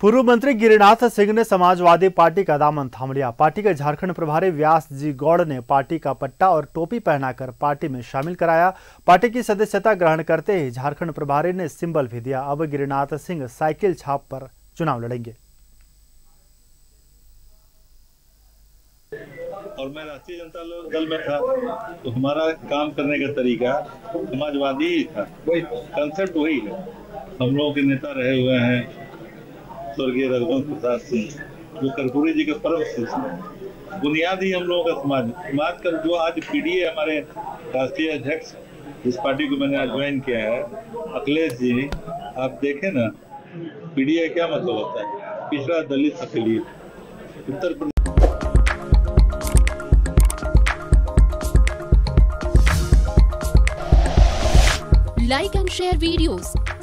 पूर्व मंत्री गिरिनाथ सिंह ने समाजवादी पार्टी का दामन थाम लिया। पार्टी के झारखंड प्रभारी व्यास जी गौड़ ने पार्टी का पट्टा और टोपी पहनाकर पार्टी में शामिल कराया। पार्टी की सदस्यता ग्रहण करते ही झारखंड प्रभारी ने सिंबल भी दिया। अब गिरिनाथ सिंह साइकिल छाप पर चुनाव लड़ेंगे। और मैं राष्ट्रीय जनता दल में था तो हमारा काम करने का तरीका समाजवादी ही था। कंसेप्ट वही है। हम लोगों के नेता रहे हुए हैं। स्वर्गीय रघुवंश प्रसाद सिंह जो कर्पूरी जी के परम शिष्य बुनियाद ही हम लोगों का समाज समाज का जो आज पीडीए हमारे राष्ट्रीय अध्यक्ष जिस पार्टी को मैंने आज ज्वाइन किया है अखिलेश जी आप देखें ना पीडीए क्या मतलब होता है? पिछड़ा दलित Akhilesh. Uttar Pradesh like and share videos,